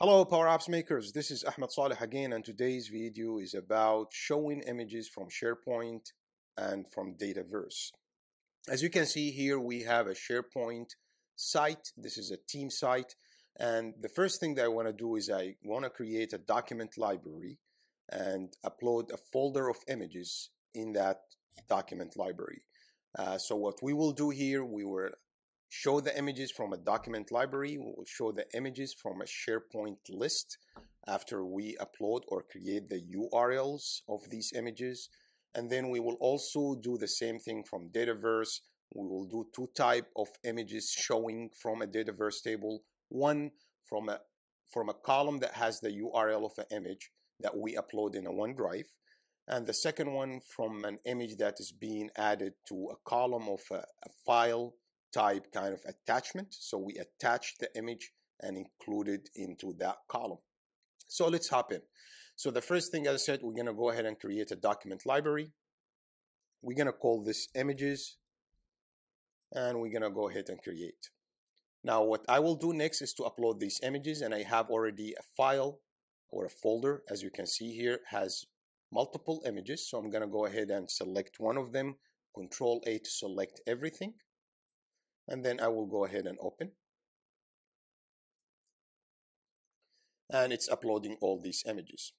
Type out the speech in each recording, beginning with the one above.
Hello Power Apps makers, this is Ahmed Salih again and today's video is about showing images from SharePoint and from Dataverse. As you can see here we have a SharePoint site, this is a team site and the first thing that I want to do is I want to create a document library and upload a folder of images in that document library. Uh, so what we will do here, we will show the images from a document library. We will show the images from a SharePoint list after we upload or create the URLs of these images. And then we will also do the same thing from Dataverse. We will do two type of images showing from a Dataverse table. One from a from a column that has the URL of an image that we upload in a OneDrive. And the second one from an image that is being added to a column of a, a file type kind of attachment. So we attach the image and include it into that column. So let's hop in. So the first thing, as I said, we're going to go ahead and create a document library. We're going to call this images and we're going to go ahead and create. Now what I will do next is to upload these images and I have already a file or a folder as you can see here has multiple images. So I'm going to go ahead and select one of them, control A to select everything and then I will go ahead and open. And it's uploading all these images.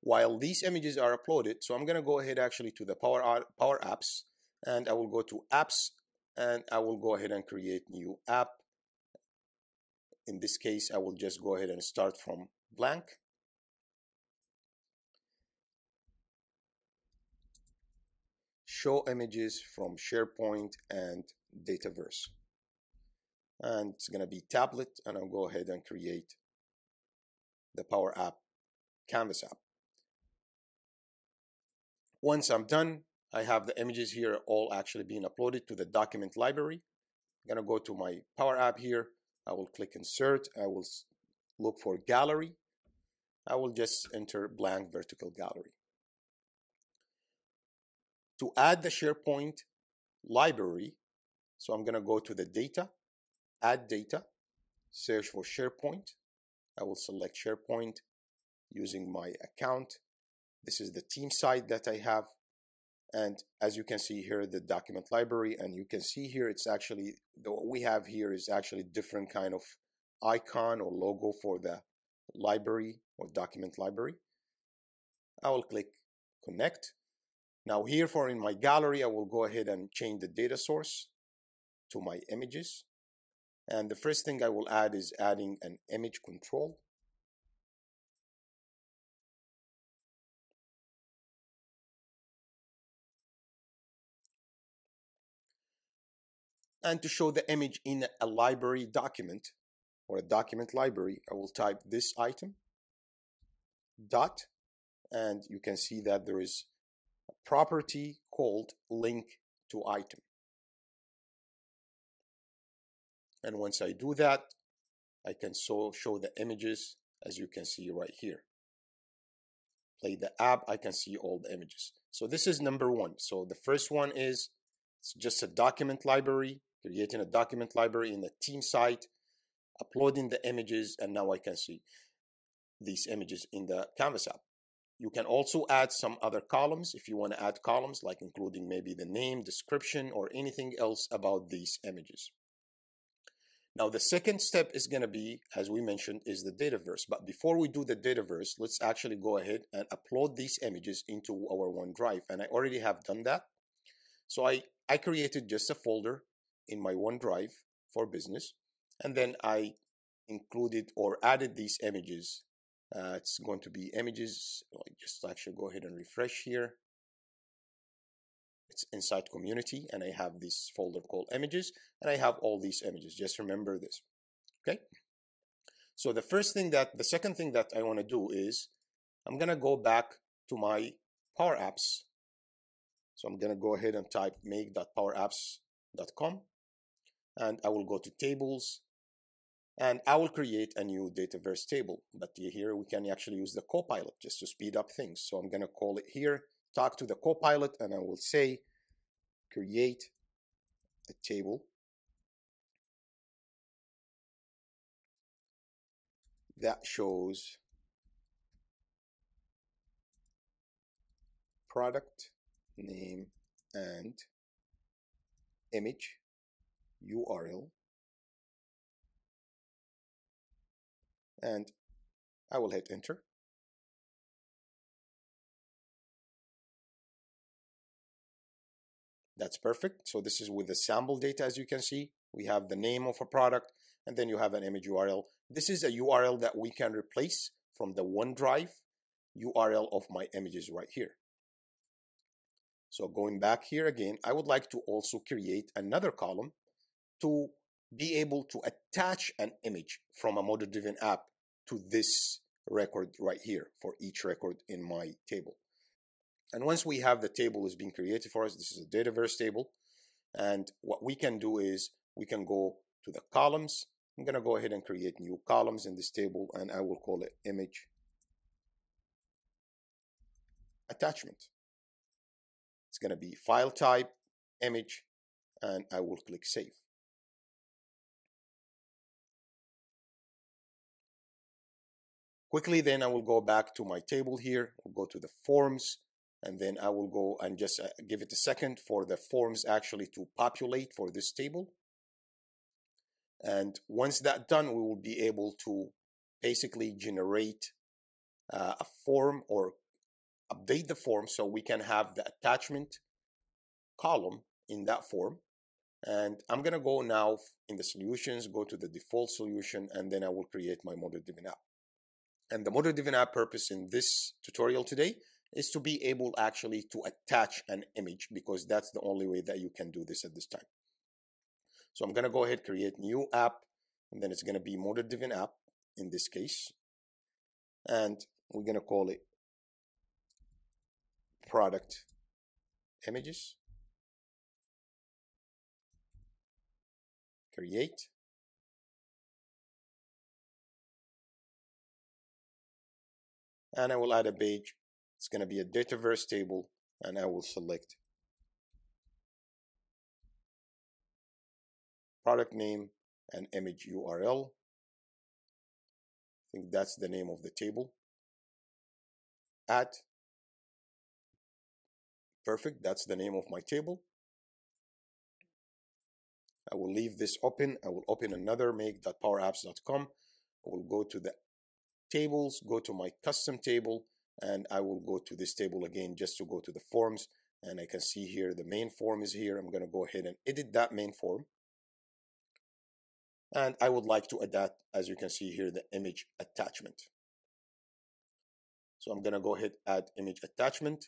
While these images are uploaded so I'm gonna go ahead actually to the Power, Power Apps and I will go to apps and I will go ahead and create new app. In this case I will just go ahead and start from blank show images from SharePoint and Dataverse. And it's going to be tablet, and I'll go ahead and create the Power App Canvas app. Once I'm done, I have the images here all actually being uploaded to the document library. I'm going to go to my Power App here. I will click Insert. I will look for Gallery. I will just enter blank vertical gallery to add the SharePoint library. So I'm going to go to the data, add data, search for SharePoint. I will select SharePoint using my account. This is the team site that I have. And as you can see here, the document library, and you can see here, it's actually, what we have here is actually different kind of icon or logo for the library or document library. I will click connect now here for in my gallery, I will go ahead and change the data source to my images. And the first thing I will add is adding an image control. And to show the image in a library document or a document library, I will type this item dot and you can see that there is property called link to item. And once I do that, I can so show the images as you can see right here. Play the app, I can see all the images. So this is number one. So the first one is it's just a document library, creating a document library in the team site, uploading the images, and now I can see these images in the Canvas app. You can also add some other columns if you want to add columns like including maybe the name, description, or anything else about these images. Now the second step is going to be, as we mentioned, is the Dataverse. But before we do the Dataverse, let's actually go ahead and upload these images into our OneDrive. And I already have done that. So I, I created just a folder in my OneDrive for business. And then I included or added these images uh, it's going to be images. I just actually go ahead and refresh here. It's inside community and I have this folder called images and I have all these images. Just remember this. Okay. So the first thing that, the second thing that I want to do is I'm going to go back to my Power Apps. So I'm going to go ahead and type make.powerapps.com and I will go to tables and I will create a new Dataverse table. But here we can actually use the Copilot just to speed up things. So I'm going to call it here, talk to the Copilot, and I will say, create a table that shows product name and image URL and I will hit enter That's perfect. So this is with the sample data, as you can see. We have the name of a product, and then you have an image URL. This is a URL that we can replace from the OneDrive URL of my images right here. So going back here again, I would like to also create another column to be able to attach an image from a model-driven app to this record right here for each record in my table. And once we have the table is being created for us, this is a Dataverse table. And what we can do is we can go to the columns. I'm going to go ahead and create new columns in this table and I will call it image attachment. It's going to be file type, image, and I will click save. Quickly then I will go back to my table here, I'll go to the forms, and then I will go and just uh, give it a second for the forms actually to populate for this table. And once that done, we will be able to basically generate uh, a form or update the form so we can have the attachment column in that form. And I'm going to go now in the solutions, go to the default solution, and then I will create my model-driven app. And the model-driven app purpose in this tutorial today is to be able actually to attach an image because that's the only way that you can do this at this time. So I'm going to go ahead, create new app, and then it's going to be model driven app in this case. And we're going to call it product images. Create. And I will add a page it's going to be a Dataverse table and I will select product name and image URL. I think that's the name of the table. Add. Perfect, that's the name of my table. I will leave this open. I will open another make.powerapps.com. I will go to the tables, go to my custom table, and I will go to this table again just to go to the forms and I can see here the main form is here. I'm going to go ahead and edit that main form. And I would like to that, as you can see here, the image attachment. So I'm going to go ahead add image attachment.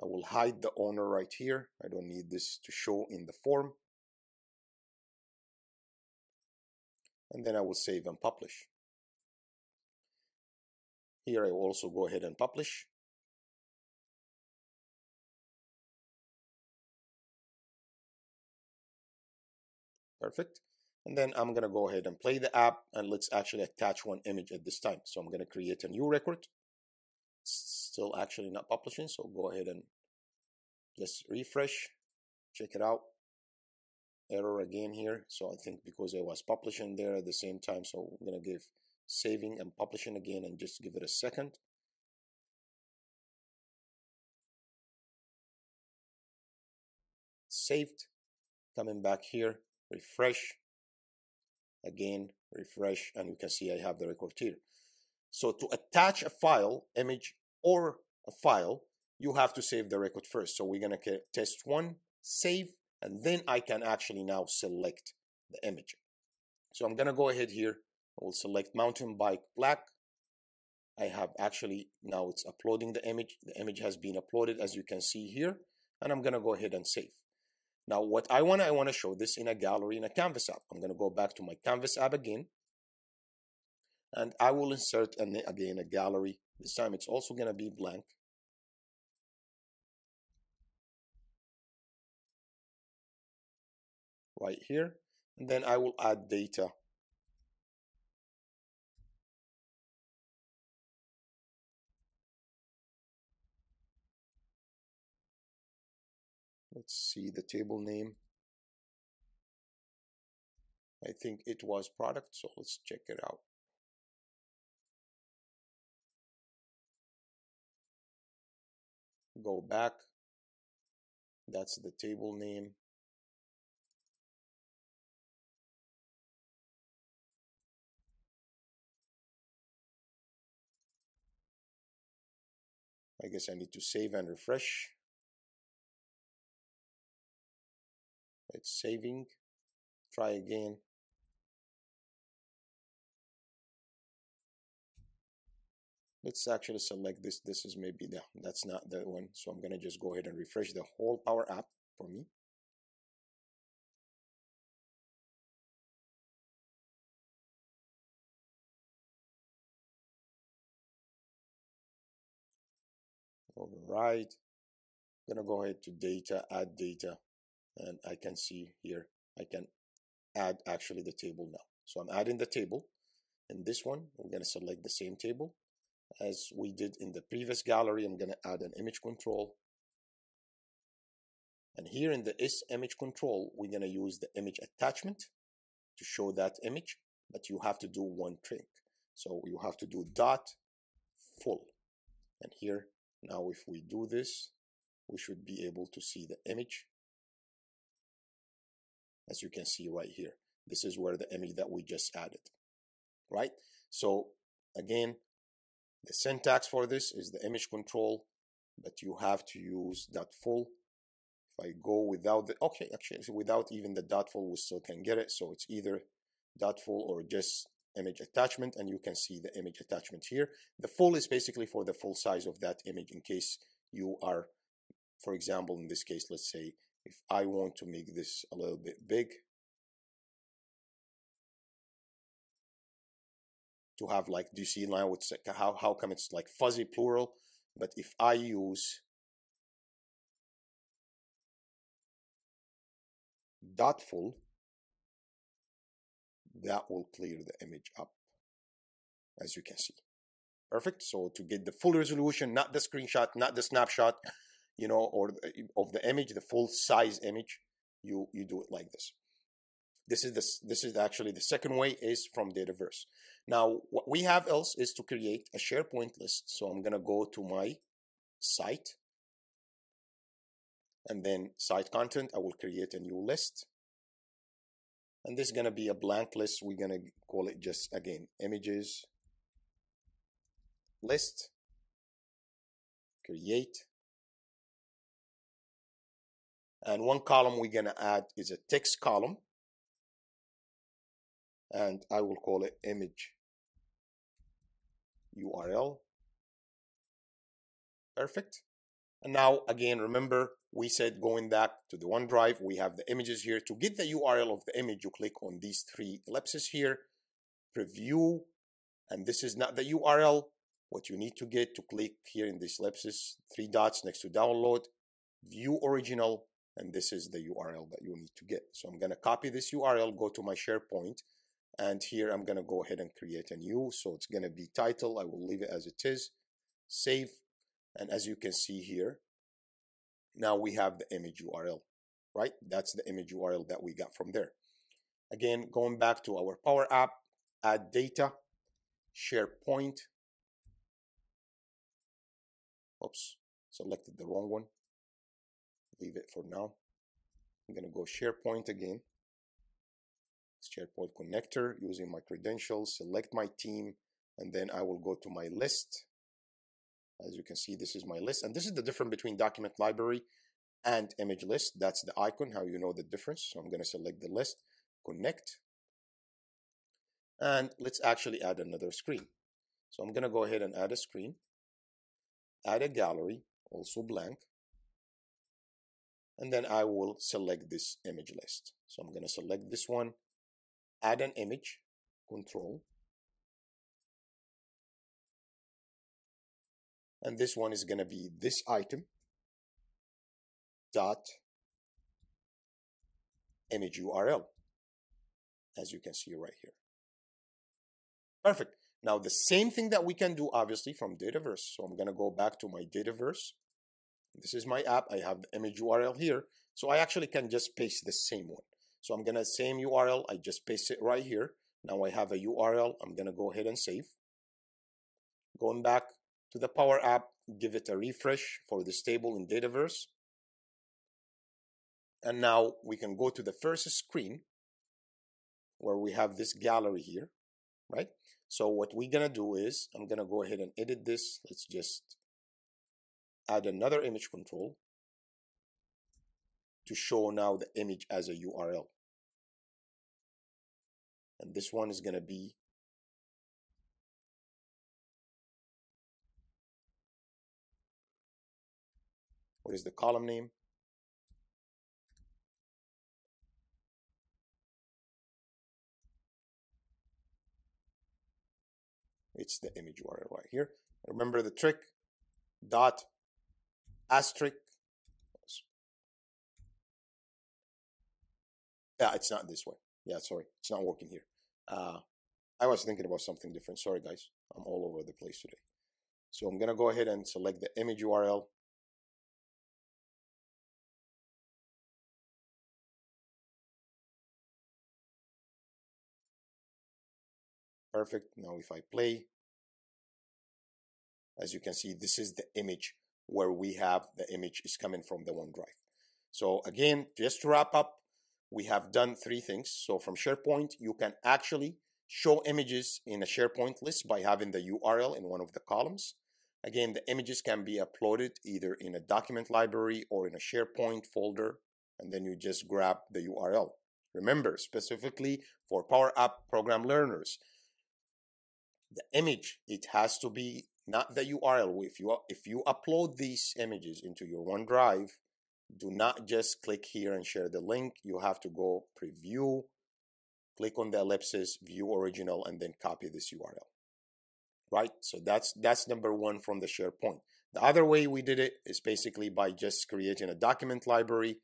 I will hide the owner right here. I don't need this to show in the form. And then I will save and publish. Here I also go ahead and publish. Perfect. And then I'm going to go ahead and play the app and let's actually attach one image at this time. So I'm going to create a new record. still actually not publishing. So go ahead and just refresh, check it out. Error again here. So I think because I was publishing there at the same time. So I'm going to give saving and publishing again and just give it a second. Saved, coming back here, refresh, again, refresh, and you can see I have the record here. So to attach a file, image, or a file, you have to save the record first. So we're gonna test one, save, and then I can actually now select the image. So I'm gonna go ahead here I will select mountain bike black. I have actually, now it's uploading the image. The image has been uploaded as you can see here. And I'm gonna go ahead and save. Now what I wanna, I wanna show this in a gallery in a Canvas app. I'm gonna go back to my Canvas app again. And I will insert an, again a gallery. This time it's also gonna be blank. Right here. And then I will add data Let's see the table name. I think it was product, so let's check it out. Go back. That's the table name. I guess I need to save and refresh. Saving. Try again. Let's actually select this. This is maybe the, that's not the one. So I'm going to just go ahead and refresh the whole Power App for me. override. I'm gonna go ahead to data, add data, and I can see here, I can add actually the table now. So I'm adding the table. In this one, I'm gonna select the same table as we did in the previous gallery. I'm gonna add an image control. And here in the is image control, we're gonna use the image attachment to show that image, but you have to do one trick. So you have to do dot full. And here now if we do this, we should be able to see the image. As you can see right here. This is where the image that we just added, right? So again, the syntax for this is the image control, but you have to use dot full. If I go without the, okay, actually without even the dot full, we still can get it. So it's either dot full or just image attachment and you can see the image attachment here. The full is basically for the full size of that image in case you are, for example, in this case, let's say if I want to make this a little bit big to have like, do you see now it's like how, how come it's like fuzzy plural? But if I use dot full, that will clear the image up as you can see perfect so to get the full resolution not the screenshot not the snapshot you know or eh, of the image the full size image you you do it like this. This is this this is actually the second way is from dataverse. Now what we have else is to create a sharepoint list. So i'm to go to my site. And then site content i will create a new list. And this is to be a blank list. We're to call it just again images. List. Create and one column we're going to add is a text column and I will call it image URL perfect and now again remember we said going back to the OneDrive, we have the images here. To get the URL of the image, you click on these three ellipses here, preview, and this is not the URL. What you need to get to click here in these ellipses, three dots next to download, view original, and this is the URL that you need to get. So I'm going to copy this URL, go to my SharePoint, and here I'm going to go ahead and create a new. So it's going to be title. I will leave it as it is. Save. And as you can see here, now we have the image URL, right? That's the image URL that we got from there. Again, going back to our Power App, add data, SharePoint. Oops, selected the wrong one. Leave it for now. I'm going to go SharePoint again. SharePoint connector using my credentials, select my team, and then I will go to my list as you can see, this is my list. And this is the difference between document library and image list. That's the icon, how you know the difference. So I'm going to select the list, connect. And let's actually add another screen. So I'm going to go ahead and add a screen, add a gallery, also blank. And then I will select this image list. So I'm going to select this one, add an image, control, and this one is going to be this item dot image URL as you can see right here. Perfect. Now the same thing that we can do obviously from Dataverse. So I'm going to go back to my Dataverse. This is my app. I have the image URL here. So I actually can just paste the same one. So I'm going to same URL. I just paste it right here. Now I have a URL. I'm going to go ahead and save. Going back to the Power App, give it a refresh for this table in Dataverse. And now we can go to the first screen where we have this gallery here, right? So what we're gonna do is, I'm gonna go ahead and edit this. Let's just add another image control to show now the image as a URL. And this one is gonna be what is the column name? It's the image URL right here. Remember the trick, dot, asterisk. Yeah, it's not this way. Yeah, sorry, it's not working here. Uh, I was thinking about something different. Sorry, guys. I'm all over the place today. So I'm to go ahead and select the image URL. Perfect. Now if I play, as you can see, this is the image where we have the image is coming from the OneDrive. So again, just to wrap up, we have done three things. So from SharePoint, you can actually show images in a SharePoint list by having the URL in one of the columns. Again, the images can be uploaded either in a document library or in a SharePoint folder, and then you just grab the URL. Remember, specifically for Power App program learners, the image, it has to be not the URL. If you, if you upload these images into your OneDrive, do not just click here and share the link. You have to go preview, click on the ellipsis, view original, and then copy this URL. Right? So that's that's number one from the SharePoint. The other way we did it is basically by just creating a document library,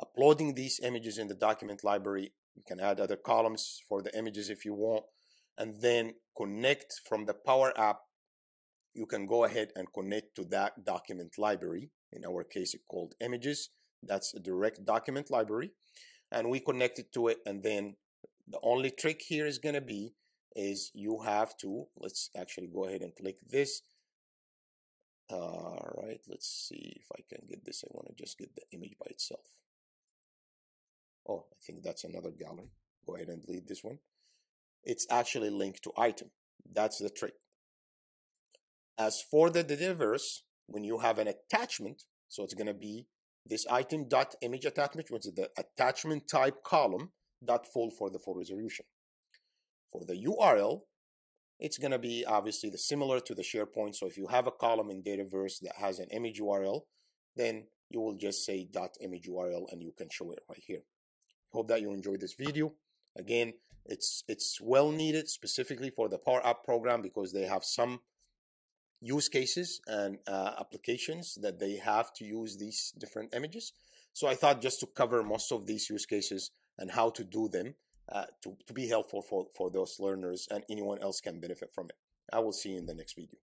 uploading these images in the document library. You can add other columns for the images if you want, and then connect from the Power App. You can go ahead and connect to that document library in our case, it's called images. That's a direct document library. And we connect it to it. And then the only trick here is going to be is you have to, let's actually go ahead and click this. All right, let's see if I can get this. I want to just get the image by itself. Oh, I think that's another gallery. Go ahead and delete this one. It's actually linked to item. That's the trick. As for the Dataverse, when you have an attachment, so it's going to be this item dot image attachment, which is the attachment type column dot full for the full resolution. For the URL, it's going to be obviously the similar to the SharePoint. So if you have a column in Dataverse that has an image URL, then you will just say dot image URL and you can show it right here. Hope that you enjoyed this video. Again, it's it's well needed specifically for the Power App program because they have some use cases and uh, applications that they have to use these different images. So I thought just to cover most of these use cases and how to do them uh, to, to be helpful for, for those learners and anyone else can benefit from it. I will see you in the next video.